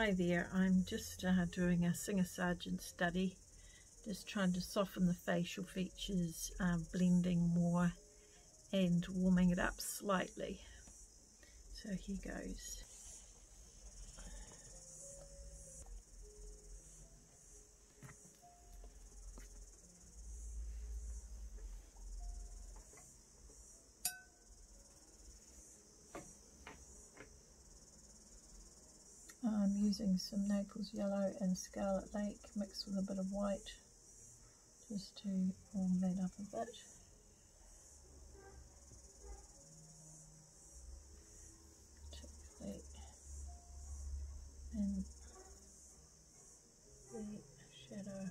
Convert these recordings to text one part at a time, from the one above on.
Hi there, I'm just uh, doing a Singer Sargent study, just trying to soften the facial features, uh, blending more and warming it up slightly. So here goes. I'm using some Naples Yellow and Scarlet Lake mixed with a bit of white just to warm that up a bit. Particularly in the shadow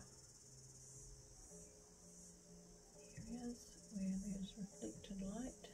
areas where there's reflected light.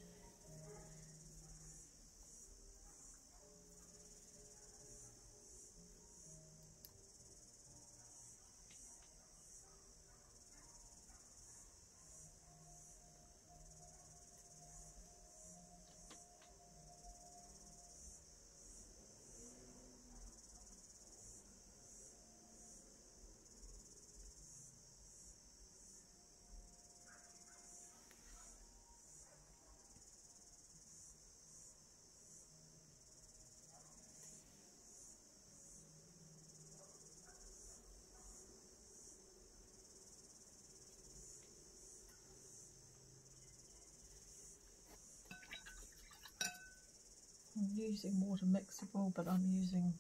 I'm using water mixable, but I'm using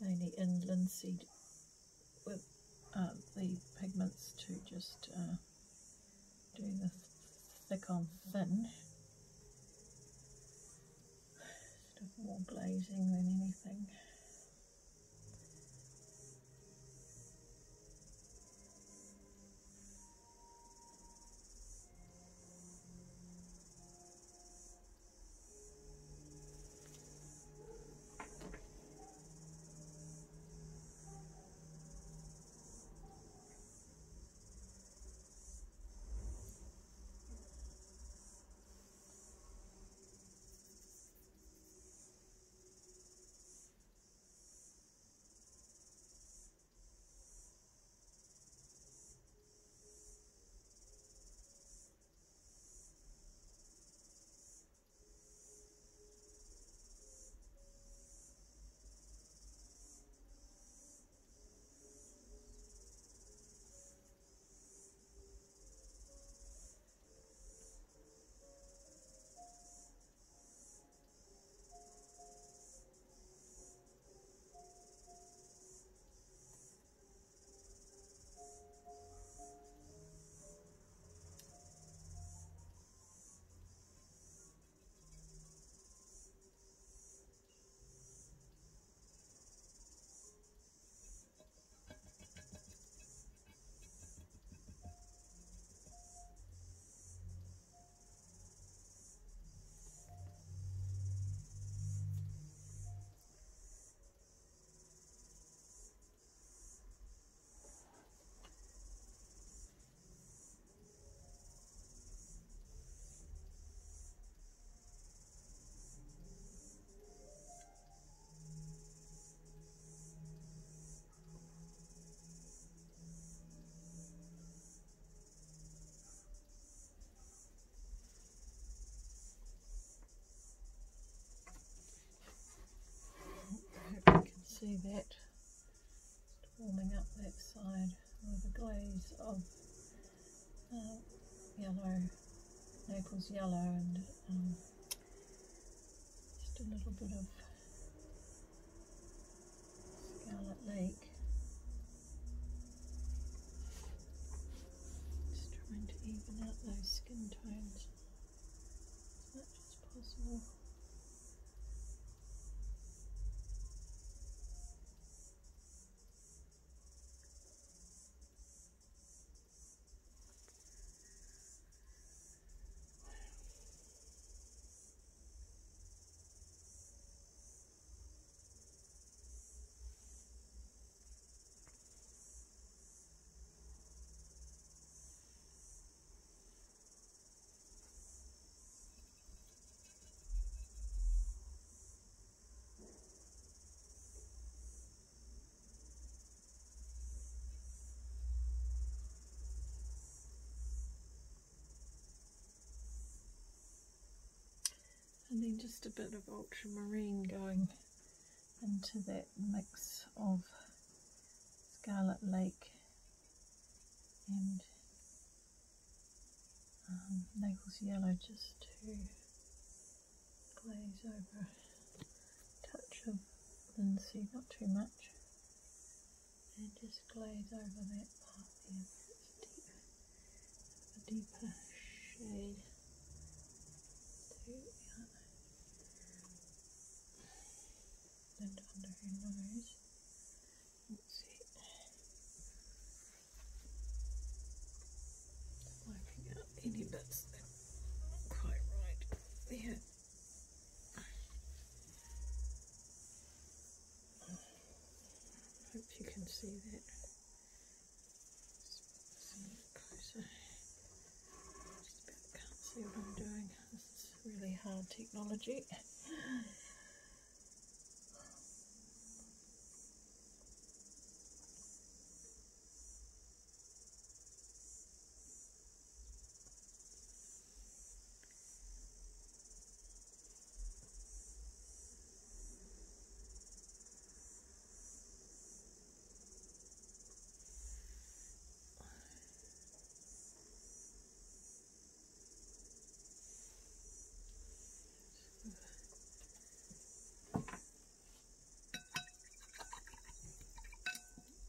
mainly in linseed with uh, the pigments to just uh, do the thick on thin. Sort of more glazing than anything. See that warming up that side with a glaze of uh, yellow, Naples yellow and um, just a little bit of Scarlet Lake. Just trying to even out those skin tones as much as possible. And then just a bit of ultramarine going into that mix of Scarlet Lake and um, Naples Yellow just to glaze over a touch of linseed, not too much, and just glaze over that part there. It's deep, a deeper shade. To, yeah. And under her nose. Let's see. Wiping out any bits that aren't quite right there. Hope you can see that. Closer. Just about can't see what I'm doing. This is really hard technology.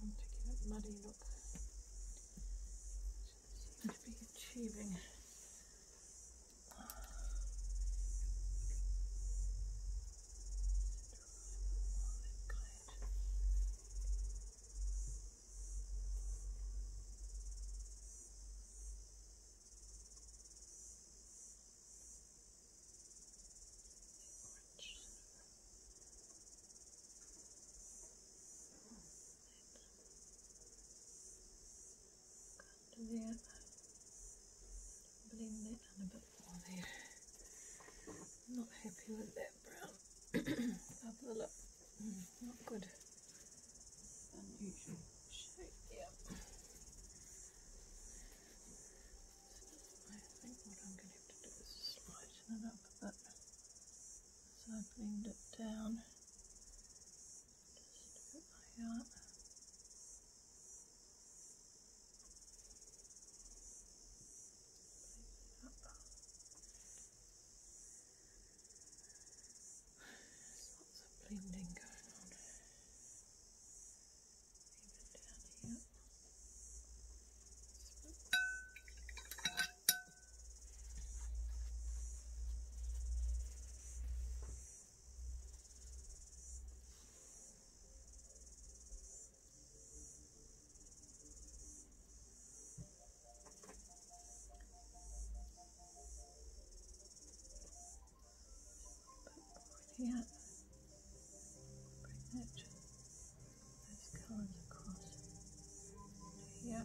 I'm taking that muddy look. Seem to be achieving. to there. Blend that in a bit more there. Not happy with that brown. Bubble lip. Mm, not good. Unusual shape, yeah. I think what I'm going to have to do is just lighten it up a bit. So I blend it down. Just a bit like that. There's lots of blending going on. Even down here. Yeah. Bring that those colours across. Yeah.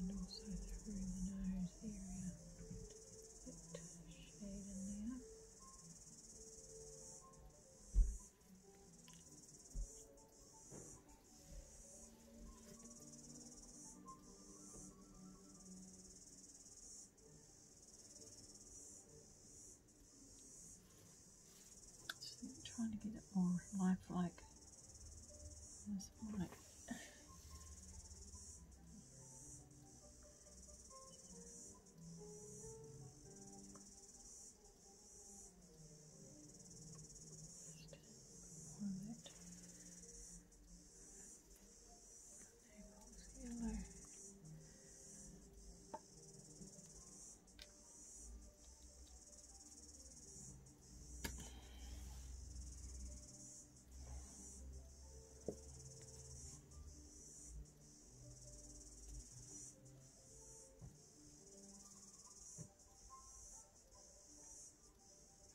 And also through the trying to get it more lifelike. This light.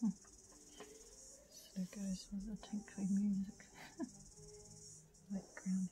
So it goes with the tinkly music background.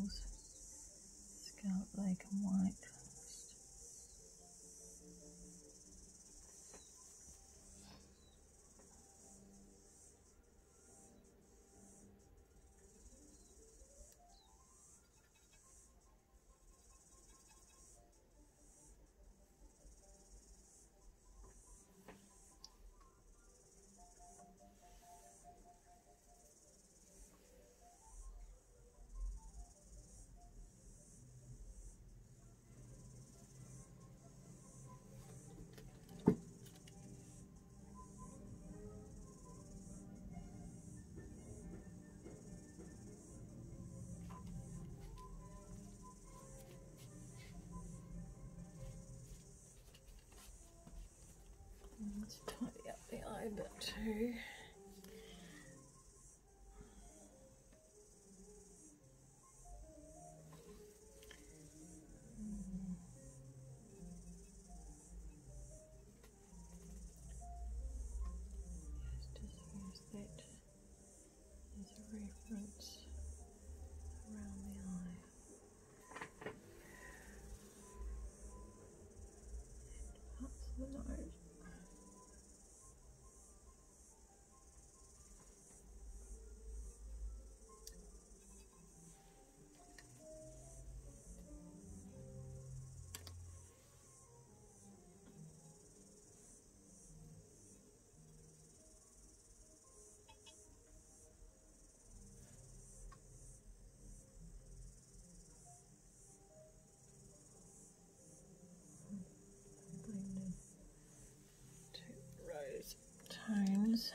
things. Tidy up the eye bit too. Tones.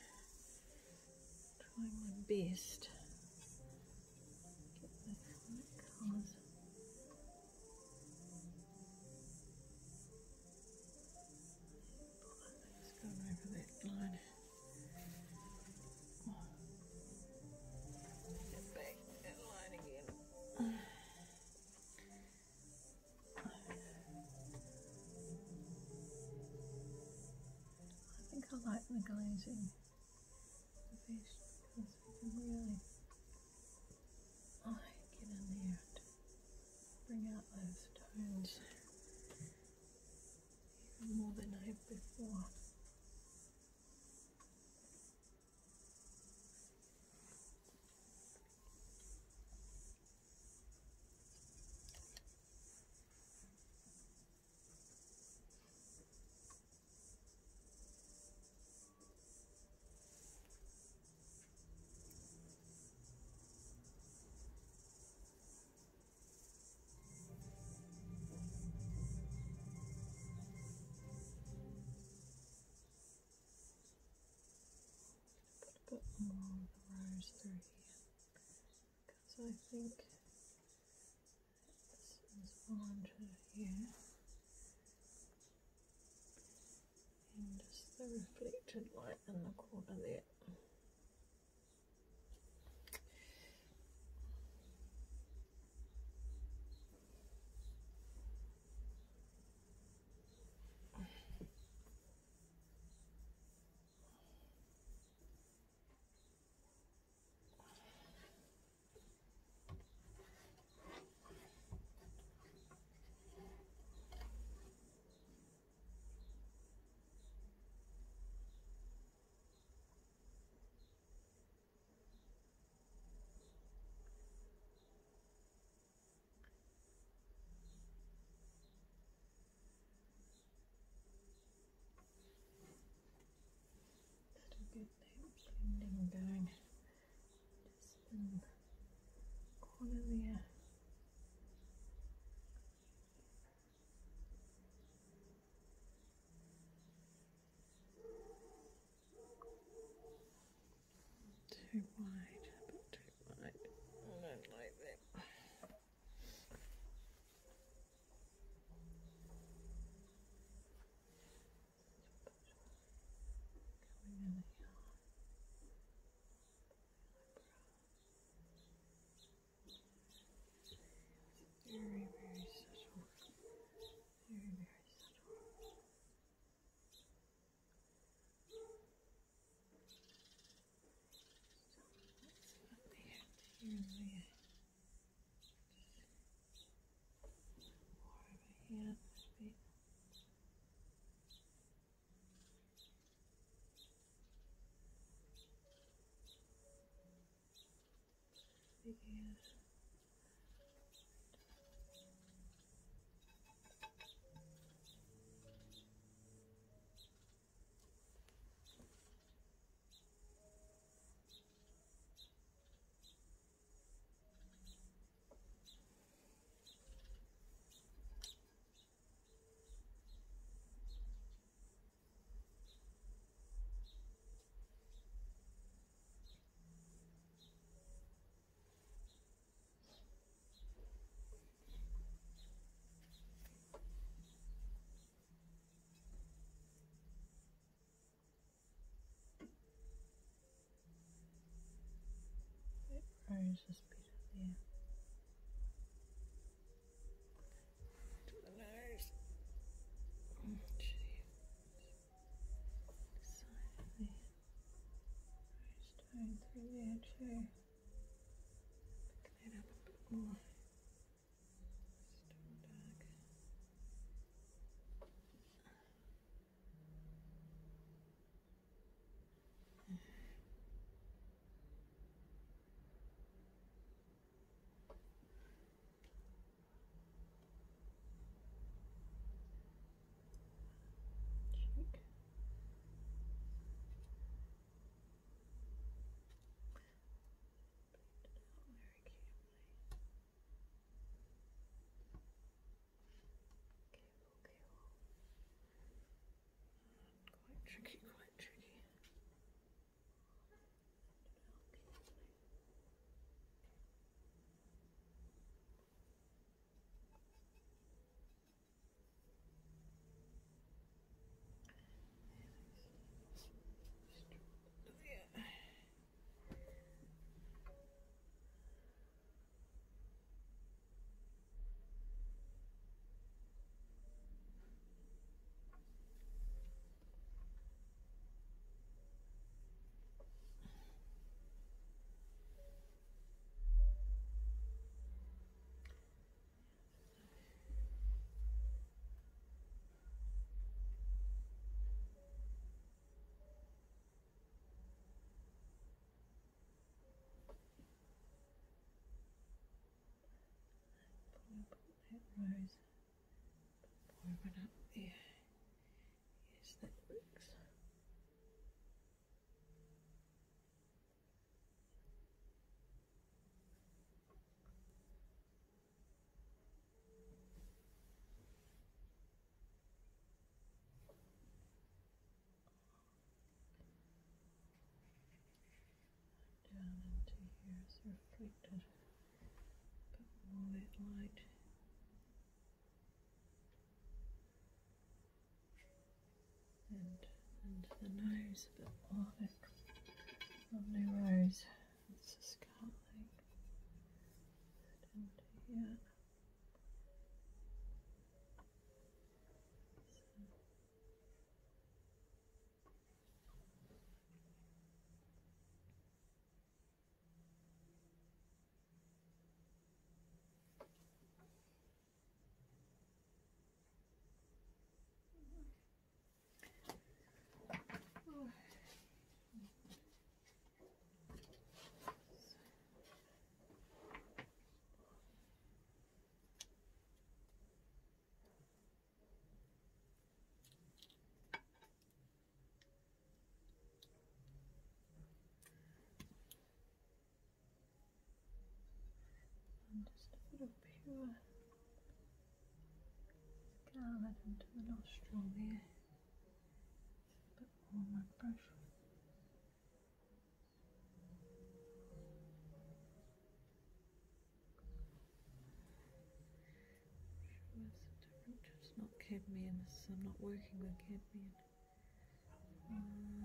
Trying my best. Let's over that line. That line again. I think I like the glazing of the rose because I think this is fine to here. And just the reflected light in the corner there. to get blending going. Just the corner there. too wide, a bit too wide. I don't like that. Coming in here. Very, very subtle. Very, very subtle. At the end here and there. More over here, maybe. Here. It roses bit there. To the nose. Of there. Rose down through. Pick that up a bit more. Rose. Pour up there. Uh, yes, that works. Down into here is reflected. Bit more that light. And into the nose a bit more. through into the nostril there. More on my brush. It's not cadmium. This, I'm not working with cadmium. Um,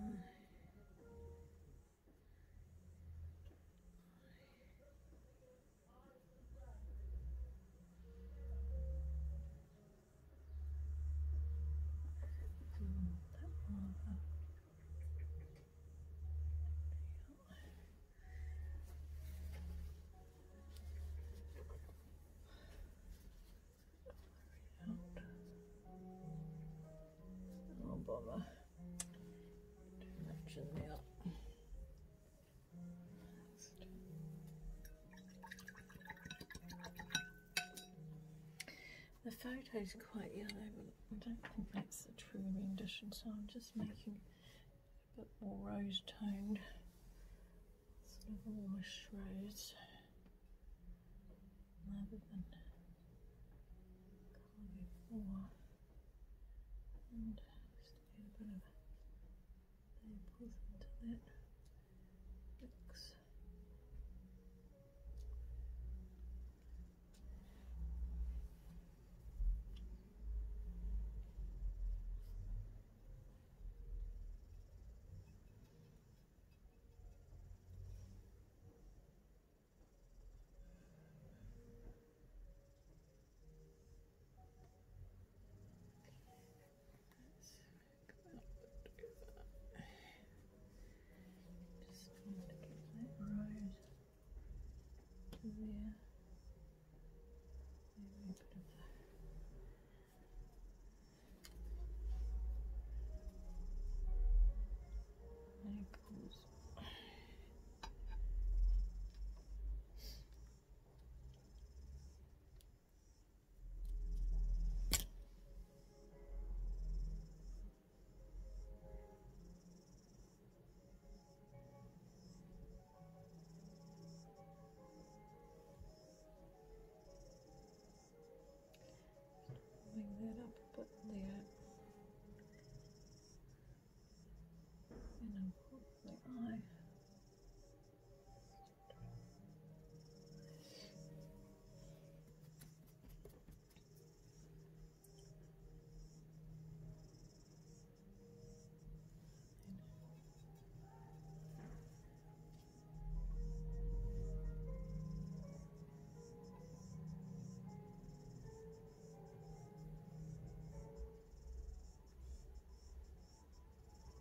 Bother. Too much. The photo's quite yellow, but I don't think that's the true rendition, so I'm just making a bit more rose toned, sort of warmish rose, rather than colour before. And a bit of Naples into that mix. Just need to get that rose to there.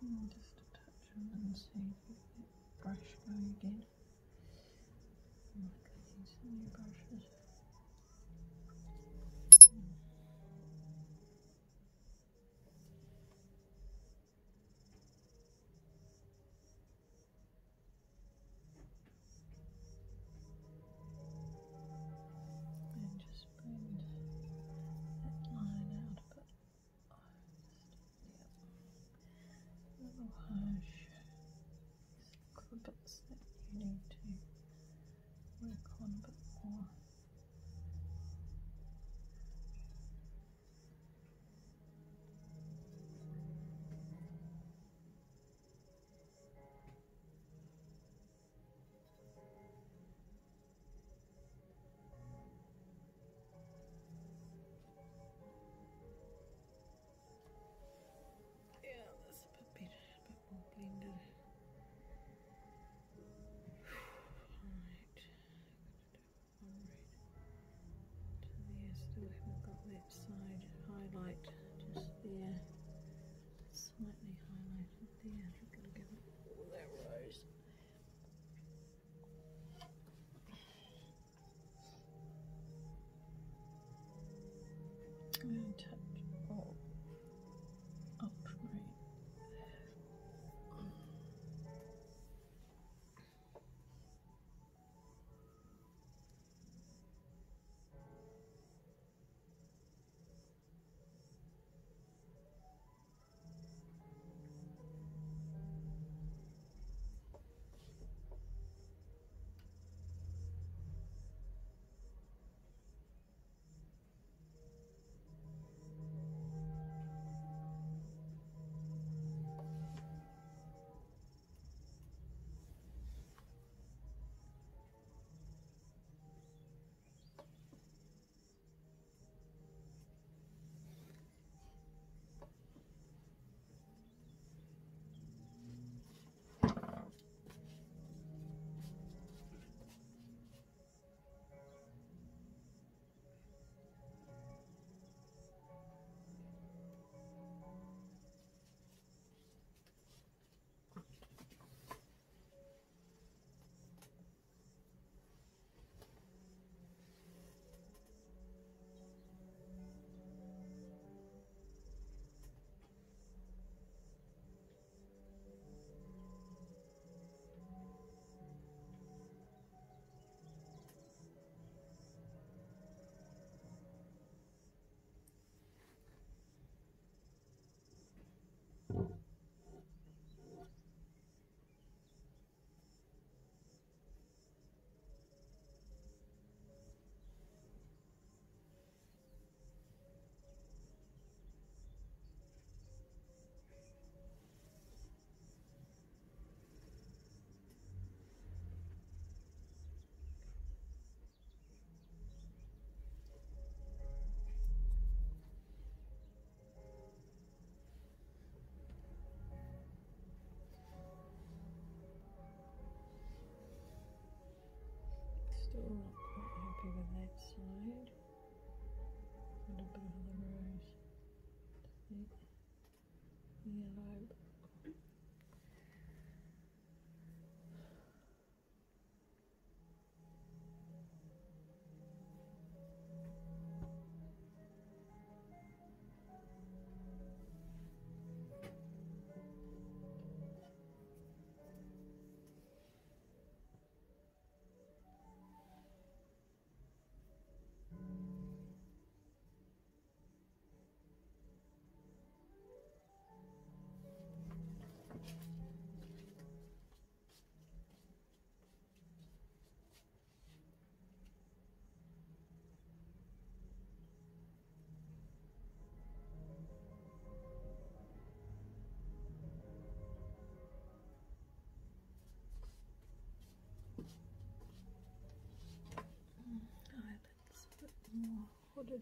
And just a touch and see if we get brush going again. Look at these new brushes. Little. Some bits that you need to work on a bit more. Got side highlight side. A little bit of the rose. The yellow. More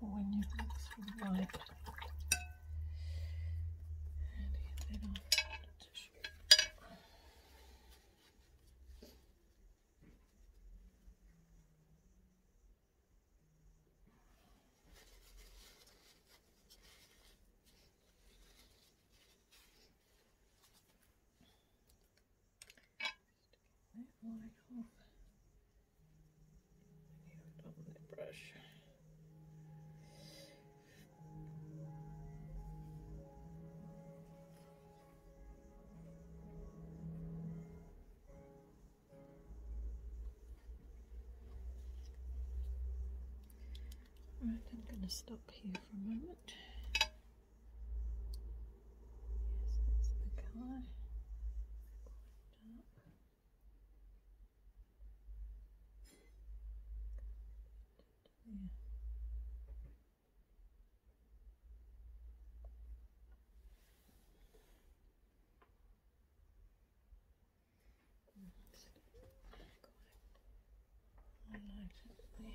when you. And get that off the. That white off. Right, I'm going to stop here for a moment. Yes, that's the colour. Quite dark. Yeah. Highlight it there.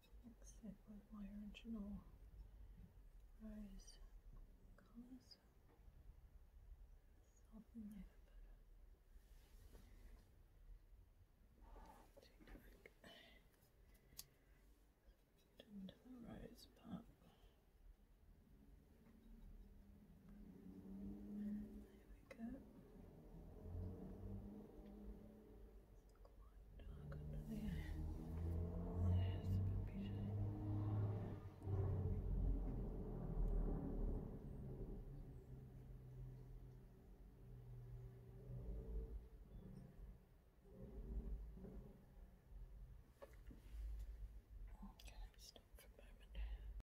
Just mix it with my original rose colours. Soften that